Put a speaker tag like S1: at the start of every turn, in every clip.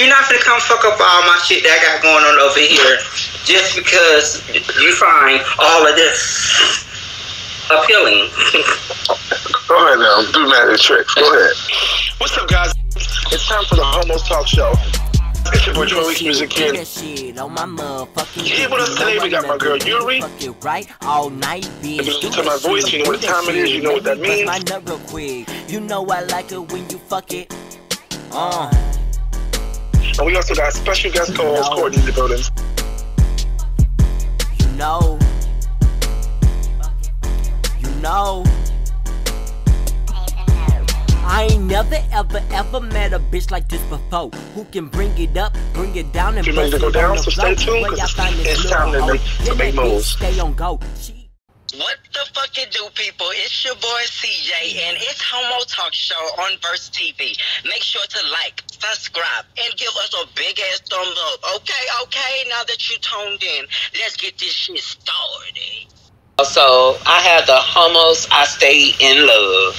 S1: you're not gonna come fuck up all my shit that I got going on over here just because you find all of this appealing.
S2: Go ahead now, do magic tricks. Go ahead. What's up, guys? It's time for the Homos Talk Show. It's your boy Joey Music Kid. Here with us today, we got my girl Yuri.
S3: Right all night, bitch.
S2: If you listen to my voice, you know what time it is, you know what that means.
S3: My nut real quick. You know I like it when you fuck it. Uh.
S2: And we also got special guest co-host Courtney in the building.
S3: You know. You know. I ain't never ever ever met a bitch like this before. Who can bring it up, bring it down, and
S2: to
S3: bust
S2: go
S3: it
S2: down? So stay tuned, 'cause it's- it's time to make- to make moves.
S3: Stay on go. She
S4: fuck it do, people? It's your boy CJ, and it's Homo Talk Show on Vers TEAv. Make sure to like, subscribe, and give us a big ass thumbs up. Okay, okay. Now that you tuned in, let's get this shit started. So I have the homos. I stay in love.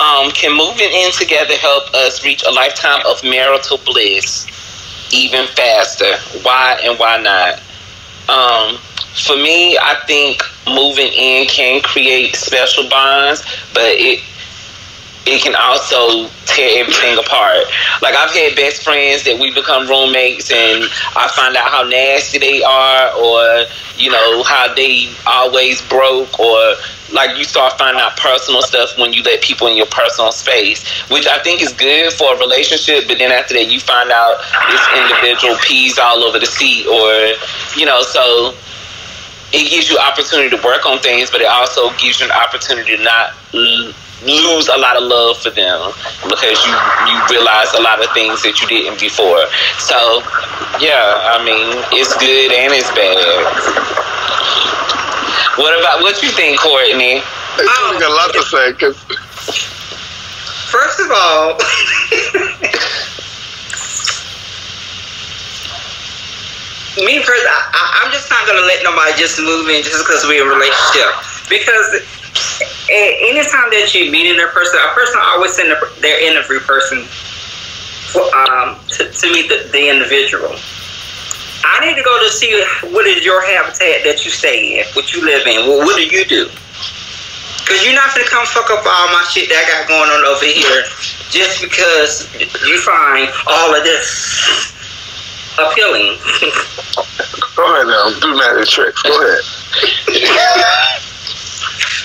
S4: Um, can moving in together help us reach a lifetime of marital bliss even faster? Why and why not? Um, for me, I think moving in can create special bonds, but it it can also tear everything apart. Like I've had best friends that we become roommates, and I find out how nasty they are, or you know how they always broke, or like you start finding out personal stuff when you let people in your personal space, which I think is good for a relationship. But then after that, you find out this individual pees all over the seat, or you know, so it gives you opportunity to work on things, but it also gives you an opportunity to not lose a lot of love for them because you you realize a lot of things that you didn't before. So yeah, I mean it's good and it's bad. What about what you think, Courtney?
S2: They really got a lot to say, because
S1: First of all, me personally, I, I'm just not gonna let nobody just move in just because we're in a relationship. Because anytime that you meet a person, a person always send a, their interview person for, um, to, to meet the, the individual. I need to go to see what is your habitat that you stay in, what you live in. Well, what do you do? Cause you're not gonna come fuck up all my shit that I got going on over here just because you find all of this appealing.
S2: go ahead now, do magic tricks. Go ahead.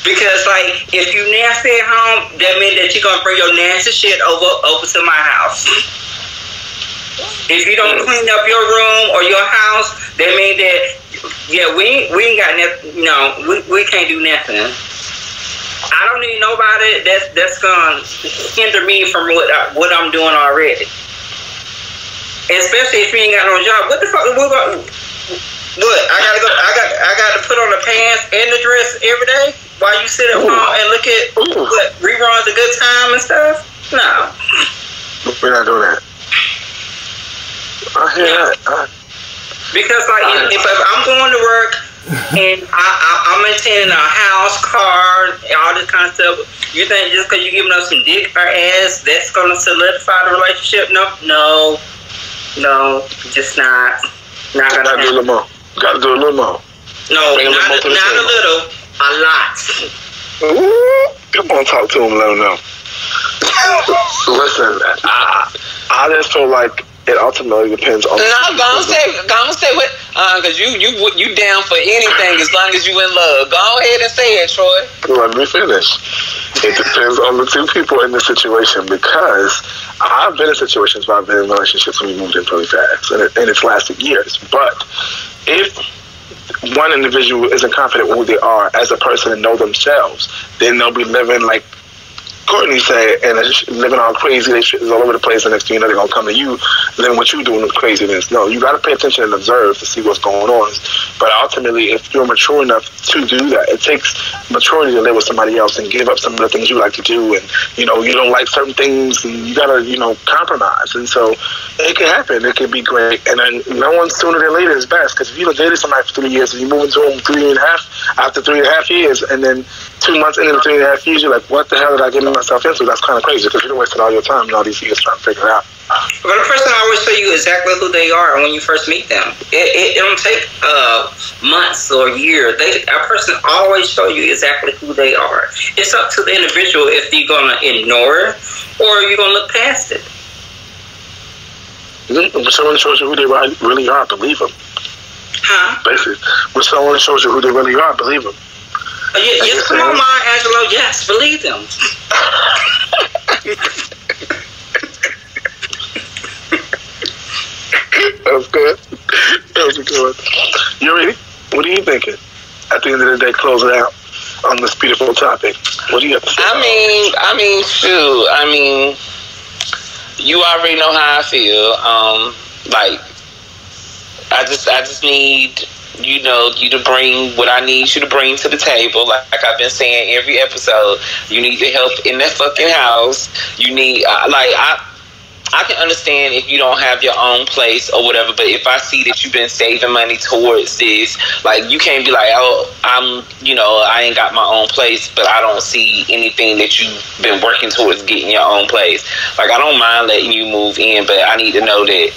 S1: because like if you nasty at home, that means that you're gonna bring your nasty shit over over to my house. If you don't mm. clean up your room or your house, that means that yeah, we ain't, we ain't got nothing. You know, we, we can't do nothing. I don't need nobody that's that's gonna hinder me from what I, what I'm doing already. Especially if you ain't got no job. What the fuck? What? about- What? I gotta go. I got. I got to put on the pants and the dress every day while you sit at home and look at
S2: Ooh.
S1: what reruns of Good Time and stuff. No.
S2: We're not doing that. I hear that. I,
S1: Because like if, if I'm going to work and I, I, I'm maintaining a house, car, all this kind of stuff, you think just because you're giving us some dick or ass, that's going to solidify the relationship? No, no, no, just not. Not gonna
S2: gotta do a little more. Gotta do a little more.
S1: No,
S2: Bring a little
S1: not,
S2: more
S1: not a little, a lot.
S2: Ooh, come on, talk to him, let him know. Listen, I, I just feel like it ultimately depends on.
S4: No, go on say, go on say what, uh, cause you you you down for anything as long as you in love. Go ahead and say it, Troy.
S2: Let me finish. It depends on the two people in the situation because I've been in situations where I've been in relationships when we moved in really fast and, it, and it's lasted years. But if one individual isn't confident with who they are as a person and know themselves, then they'll be living like Courtney said, and it's living all crazy, they shit is all over the place, and next thing you know, they're gonna come to you, then what you doing with craziness. No, you gotta pay attention and observe to see what's going on. But ultimately, if you're mature enough to do that, it takes maturity to live with somebody else and give up some of the things you like to do, and you know, you don't like certain things, and you gotta, you know, compromise. And so, it can happen. It can be great, and then no one sooner than later is best. Because if you dated somebody for three years and you move into them three and a half after three and a half years, and then two months into the three and a half years, you're like, what the hell did I get myself into? That's kind of crazy because you're wasting all your time and all these years trying to figure out.
S1: But a person always show you exactly who they are when you first meet them. It, it, it don't take uh, months or years. They, a person always show you exactly who they are. It's up to the individual if you're gonna ignore it or you're gonna look past it.
S2: When someone shows you who they really are, believe them.
S1: Huh?
S2: Basically, when someone shows you who they really are, believe them.
S1: Yeah, yes, come on, Maya Angelou. Yes, believe them.
S2: that was good. That was good. You ready? What are you thinking? At the end of the day, close it out on this beautiful topic. What do you have to say?
S4: I mean, I mean, shoot. I mean, you already know how I feel. Um, like, I just, I just need you know, you to bring what I need you to bring to the table. Like, like I've been saying every episode, you need the help in that fucking house. You need, uh, like, I. I can understand if you don't have your own place or whatever, but if I see that you've been saving money towards this, like you can't be like, oh, I'm, you know, I ain't got my own place, but I don't see anything that you've been working towards getting your own place. Like I don't mind letting you move in, but I need to know that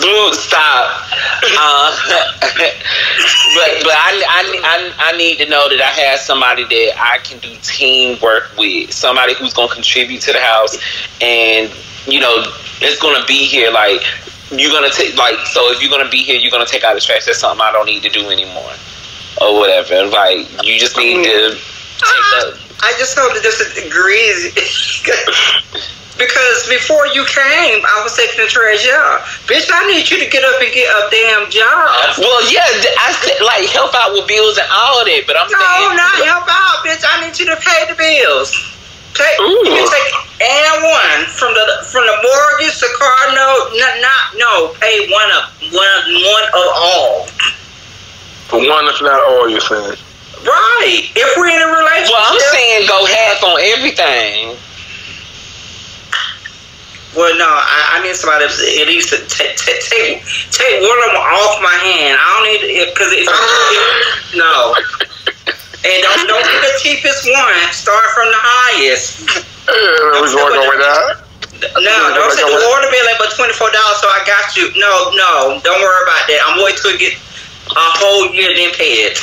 S4: Blue, stop. Uh, but but I, I, I, I need to know that I have somebody that I can do teamwork with, somebody who's going to contribute to the house, and you know, it's going to be here. Like you're going to take, like, so if you're going to be here, you're going to take out the trash. That's something I don't need to do anymore, or whatever. Like you just need to take that.
S1: I just hope to disagree. Because before you came, I was taking the trash job. Bitch, I need you to get up and get a damn job.
S4: Well, yeah, I said like help out with bills and all that, but I'm
S1: no,
S4: saying
S1: not help out, bitch. I need you to pay the bills. Take, you can take and one from the from the mortgage, the car note, not not no, pay one of one of one of all.
S2: For one, if not all, you're saying.
S1: Right. If we're in a relationship.
S4: Well, I'm saying go half on everything.
S1: Well, no, I, I need somebody at least to take take take take one of them off my hand. I don't need because if, if no, and don't don't be the cheapest one. Start from the highest.
S2: Yeah, we going with that.
S1: No, don't say the water bill ain't but twenty four dollars. So I got you. No, no, don't worry about that. I'm waiting to get a whole year and then pay it.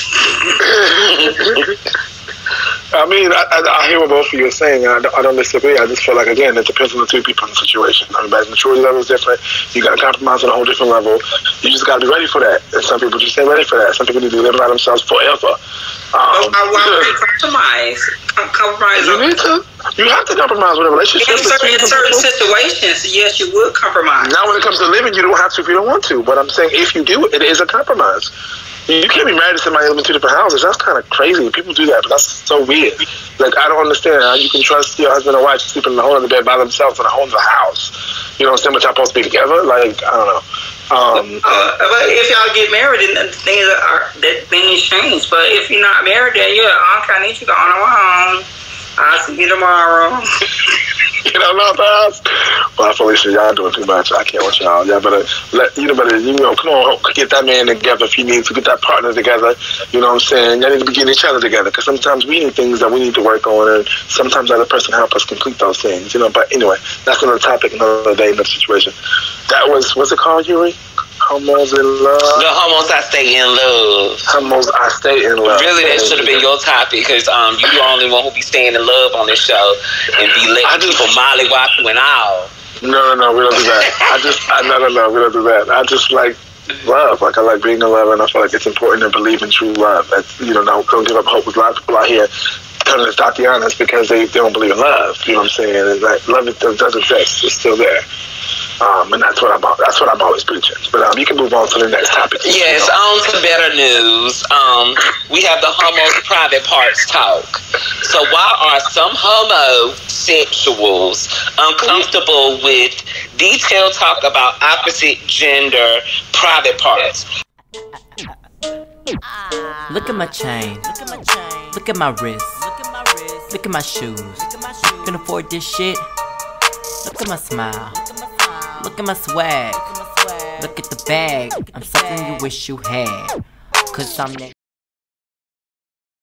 S2: I mean, I, I, I, hear what both of you are saying. I, I don't disagree. I just feel like, again, it depends on the two people in the situation. Everybody's maturity level is different. You got to compromise on a whole different level. You just got to be ready for that. And some people just ain't ready for that. Some people need to live by themselves forever.
S1: Um, I, I compromise. Compromise.
S2: You need to. You have to compromise with a relationship.
S1: In certain, in certain situations, yes, you would compromise.
S2: Now, when it comes to living, you don't have to if you don't want to. But I'm saying if you do, it is a compromise. You can't be married to somebody living in two different houses. That's kind of crazy. People do that, but that's so weird. Like I don't understand how you can trust your husband and wife sleeping in a whole other bed by themselves in a whole other house. You know, understand what y'all supposed to be together? Like I don't know. Um,
S1: uh, but if y'all get married, then things are that things change. But if you're not married, then yeah, okay, I need you going on. I'll see you tomorrow.
S2: you know, not fast. Well, Felicia, y'all doing too much. I can't watch y'all. Y'all better let you know, better you know, come on, get that man together if you need to get that partner together. You know what I'm saying? Y'all need to be getting each other together because sometimes we need things that we need to work on, and sometimes other person help us complete those things. You know, but anyway, that's another topic, another day, another situation. That was what's it called, Yuri? Homos in love.
S4: The homos I stay in love.
S2: Homos I stay in love.
S4: Really, that should have been your topic because um, you the only one who be staying in love on this show and be letting I just, people mollywop you and all.
S2: No, no, no, we don't do that. I just, I, no, no, no, we don't do that. I just like love. Like I like being in love, and I feel like it's important to believe in true love. That you know, don't, don't give up hope. With a lot of people out here telling us Tatiana's because they, they don't believe in love. You know what I'm saying? And like love it does, does exist. It's still there. Um, and that's what I'm that's what I'm always preaching. But um, you can move on to the next topic.
S4: Yes, you know. on to better news. Um, we have the homos private parts talk. So why are some homosexuals uncomfortable with detailed talk about opposite gender private parts?
S3: Look at my chain. Look at my chain. Look at my wrist. Look at my wrist. Look at my shoes. Look at my shoes. Can afford this shit. Look at my smile. Look at my swag. Look at the bag. I'm something you wish you had. Cause I'm that.